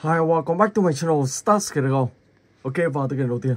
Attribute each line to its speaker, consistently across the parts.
Speaker 1: Hi, welcome back to my channel Stars Go. Ok, vào tự kiện đầu tiên.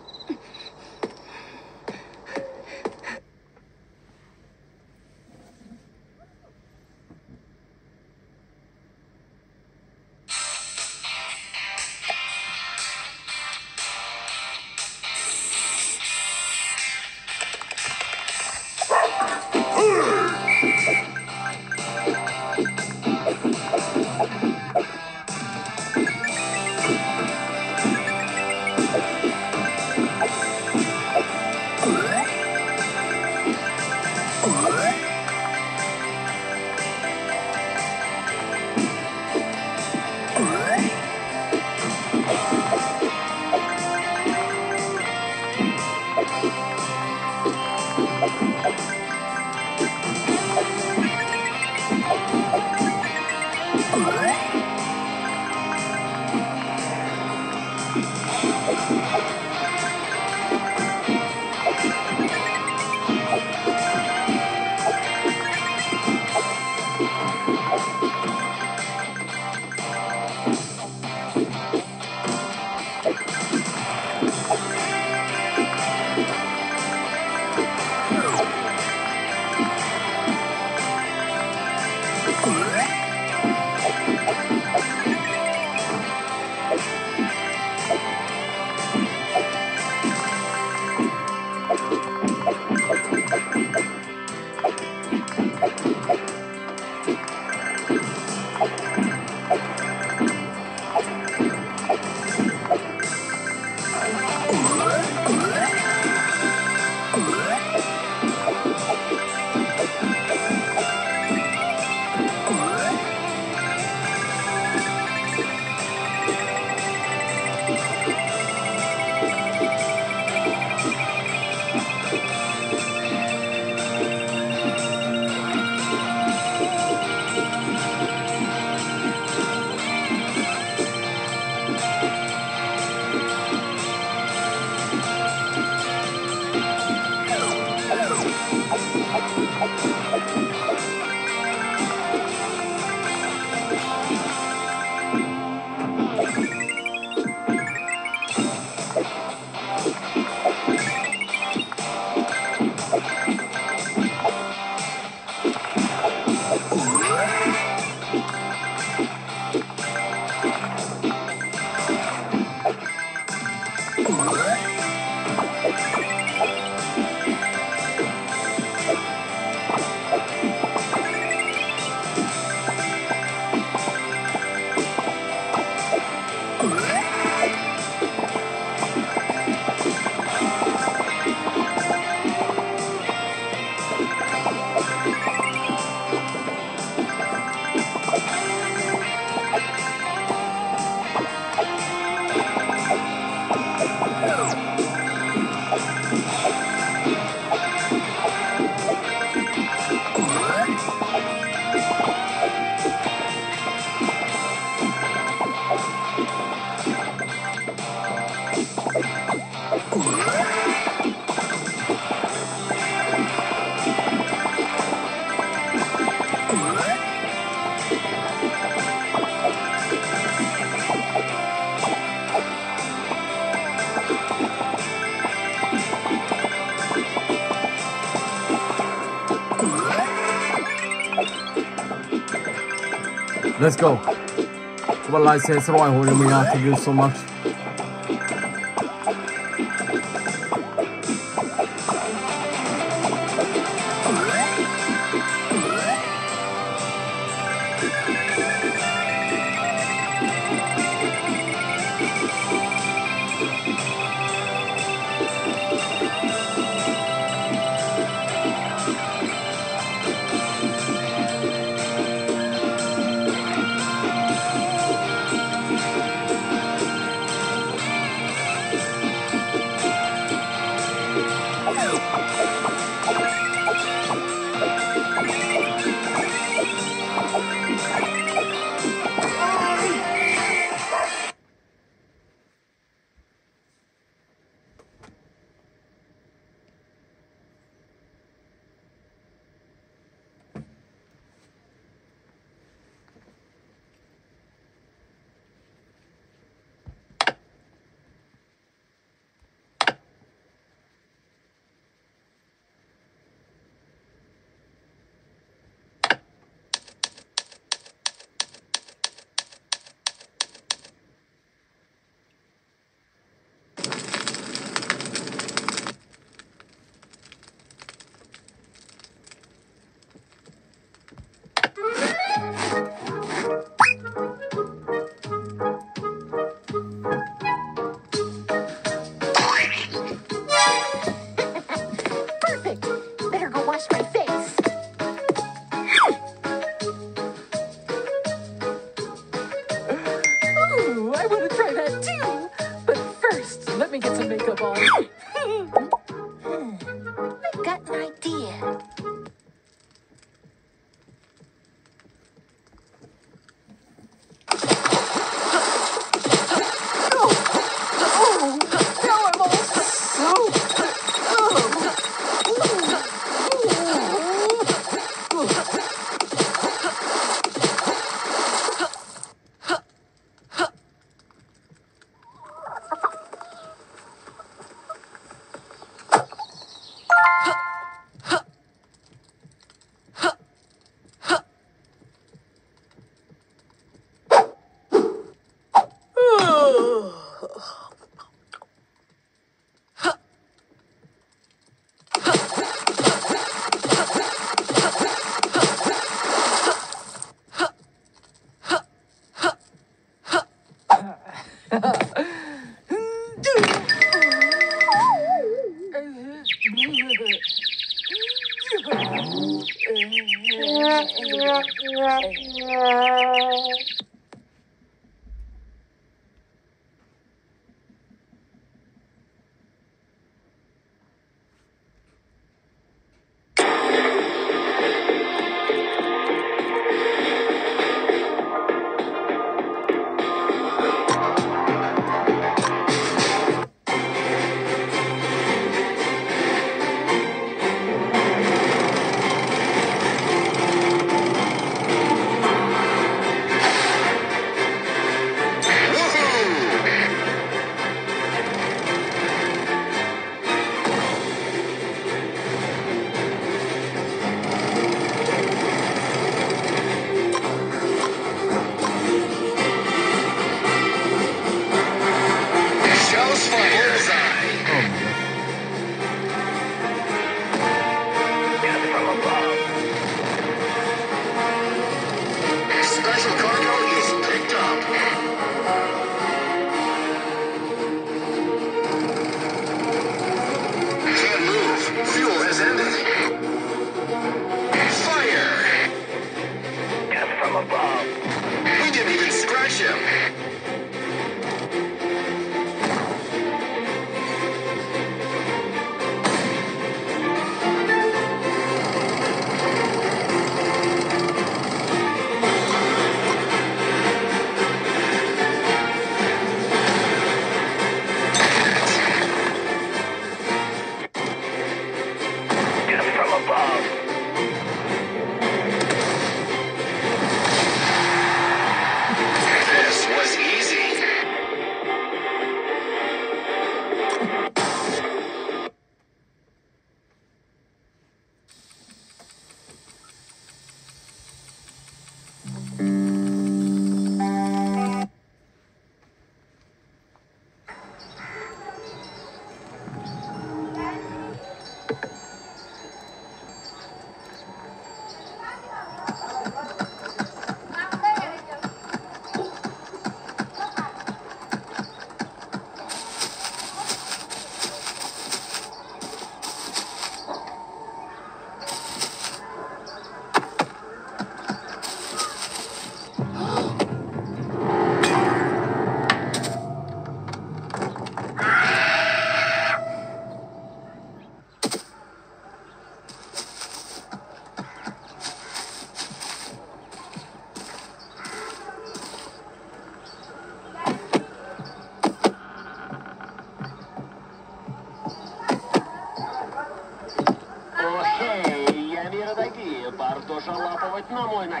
Speaker 2: Let's go. Well, I say it's right holding me out. to you so much.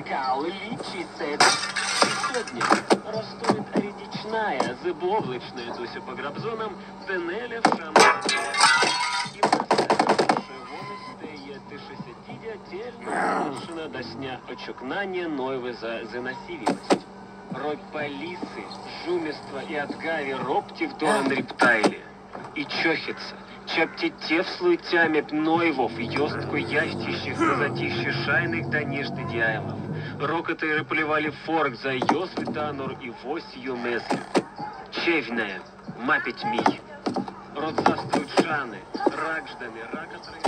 Speaker 3: на мой накал, лечиться это сегодня расстоит речная, зыбовличная Дуся по грабзонам, Денеля в шампане. І в нас шевони стає тише сидідя, тельна машина до сня очокнання нойвы за заносивимость. Роть полисы, жумество и отгави роптив дуан рептайле. И чохится, чаптите в слуйтями пнойвов, ёстку ястищих, затище шайных до нежды дяйлов. Рокоти полівалі форк за йосві танор і восію месль. Чевне, мапіть мій. Род застручани, ракждани, ракатри.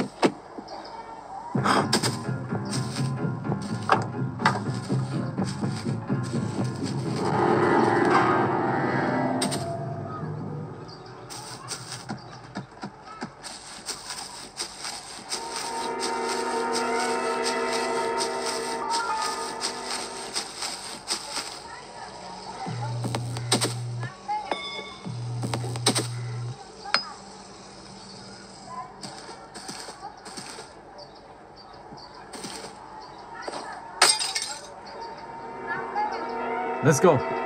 Speaker 2: Let's go.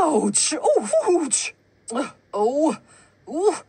Speaker 2: Ouch! Oh, ouch! Oh, oh.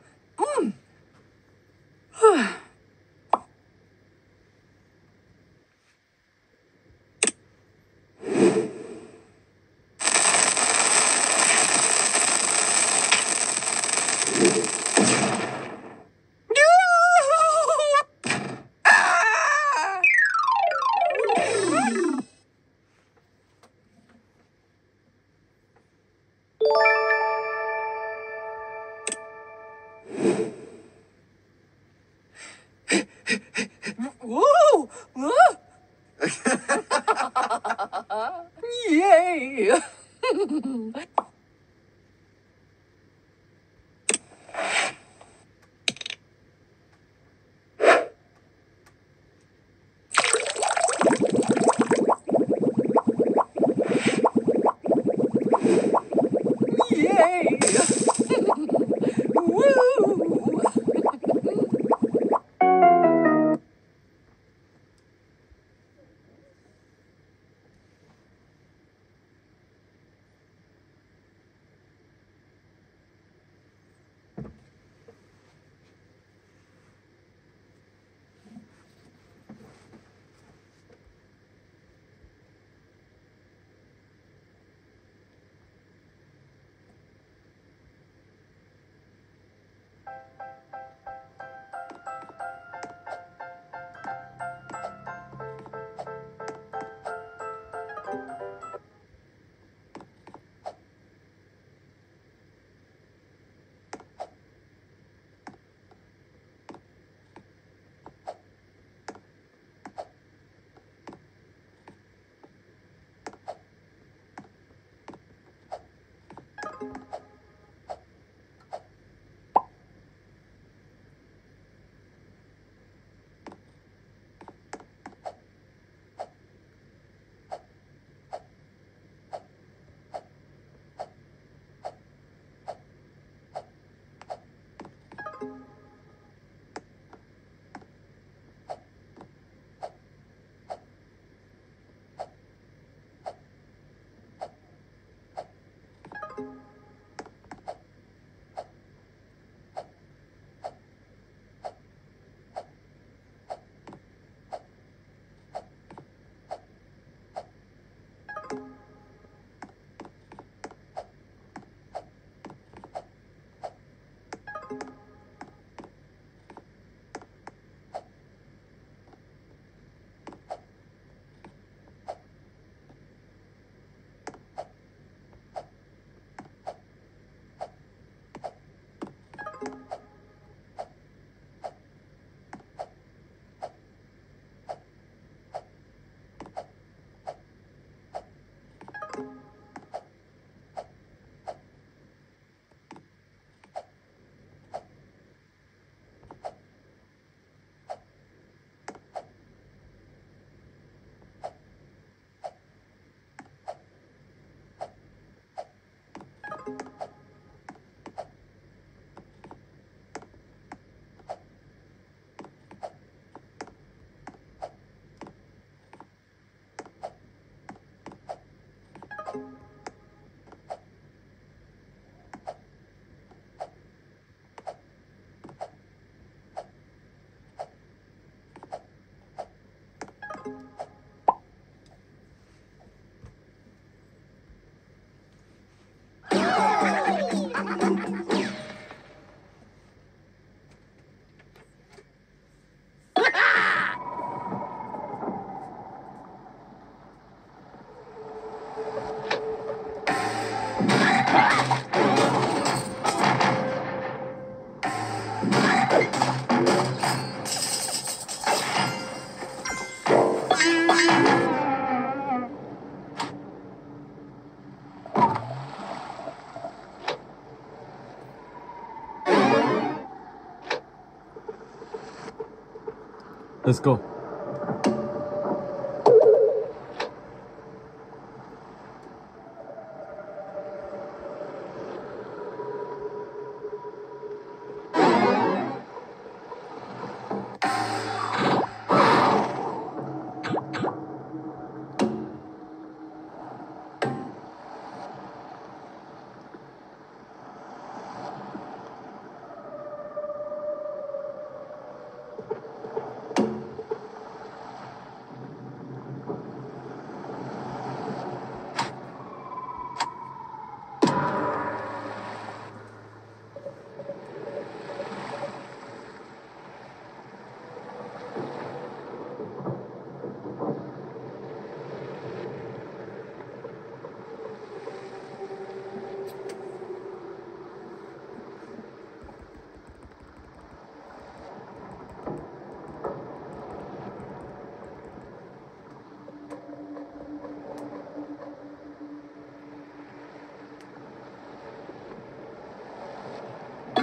Speaker 1: Let's go.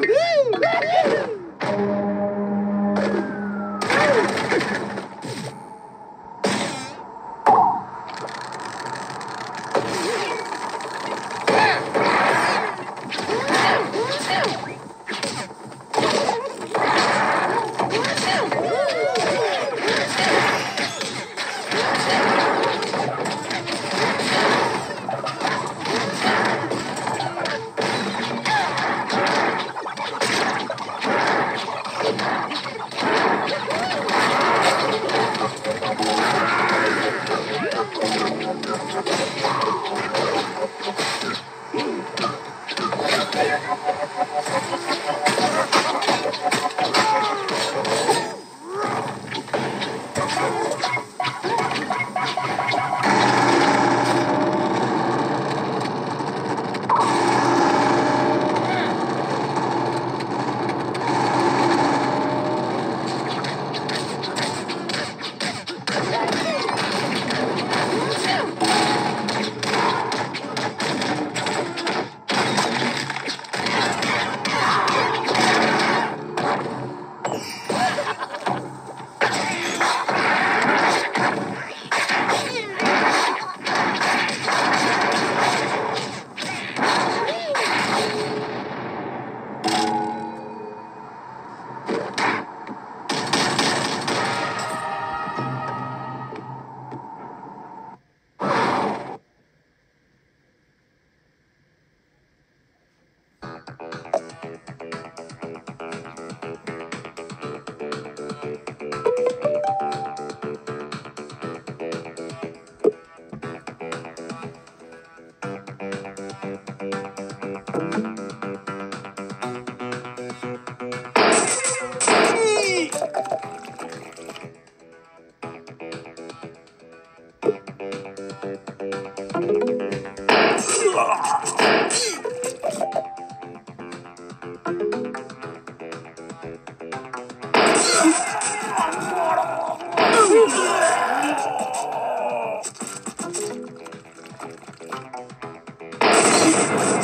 Speaker 4: Uhum.
Speaker 2: Thank you.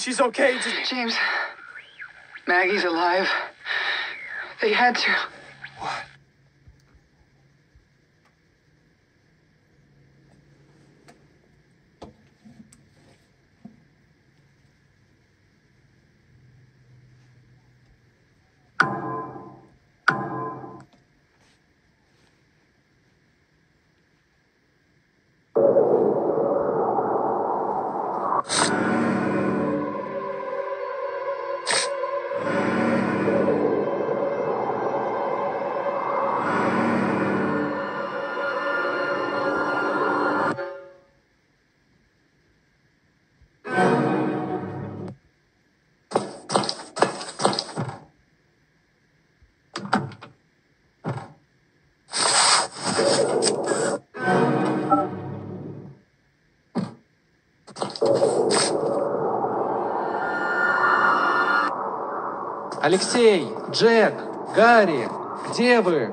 Speaker 2: She's okay. Just
Speaker 5: James, Maggie's alive. They had to.
Speaker 6: Алексей, Джек, Гарри, где вы?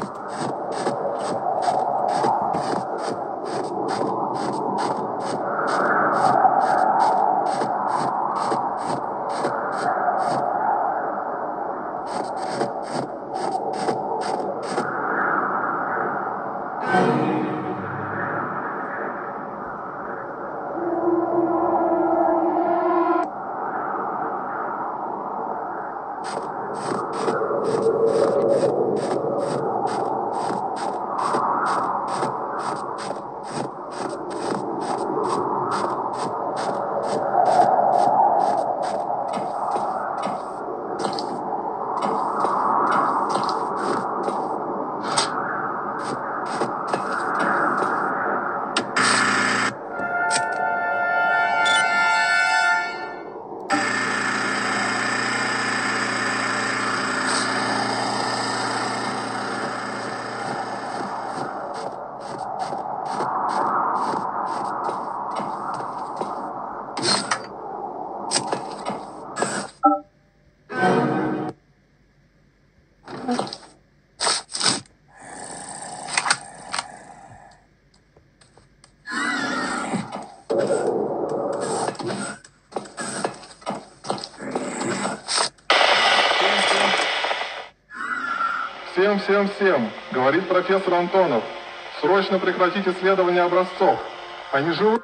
Speaker 7: всем-всем, говорит профессор Антонов. Срочно прекратите исследование образцов. Они живут...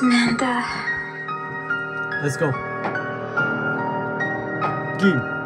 Speaker 8: Samantha.
Speaker 9: Let's go. Game.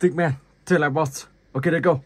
Speaker 10: Stickman, tail like boss. Okay, there go.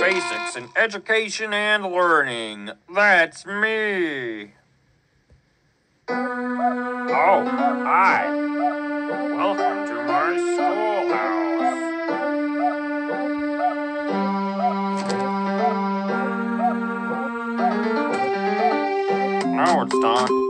Speaker 11: Basics in education and learning. That's me. Oh, hi. Welcome to my schoolhouse. Now it's time.